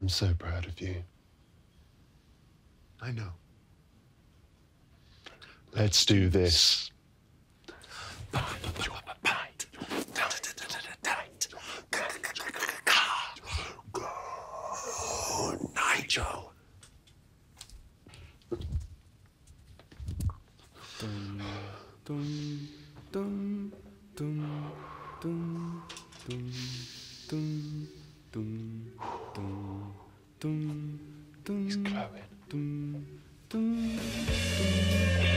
I'm so proud of you. I know. Let's do this. Nigel. He's glowing. There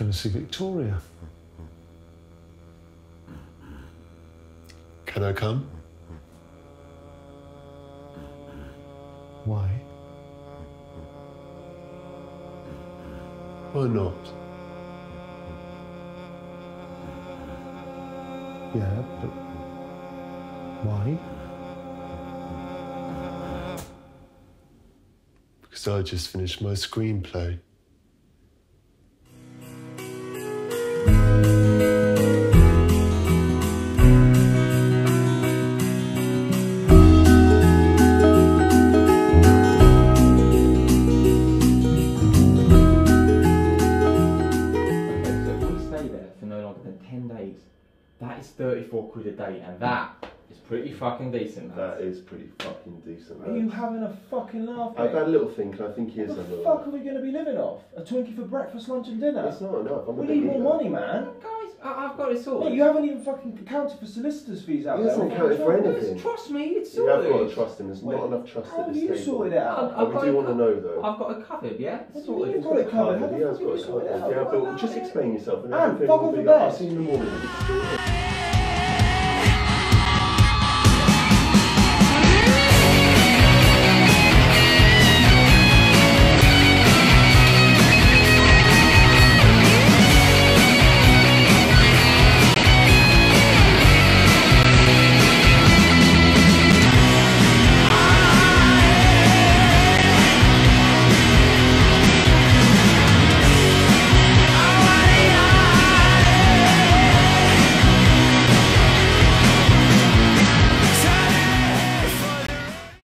Gonna see Victoria. Can I come? Why? Why not? Yeah, but why? Because I just finished my screenplay. 10 days, that is 34 quid a day, and that is pretty fucking decent. That lads. is pretty fucking decent. Are you having a fucking laugh? I've mate? had a little think, and I think he is What a the little. fuck are we going to be living off? A Twinkie for breakfast, lunch, and dinner? It's not enough. I'm a we need more money, man. Guys, I- I've got it sorted. Mate, you haven't even fucking accounted for solicitors' fees out He there. hasn't What accounted for fuck? anything. Trust me, it's sorted. You have got to trust him. There's Wait, not enough trust How at have this you table. sorted it out? I've- I've we got do it want to know though. I've got it covered, yeah? It's What do you sorted. mean you've got it covered? How He the has fuck got have it you sorted it out? Yeah, but just explain yourself. And And everything fuck off be the like, I'll see you in the morning.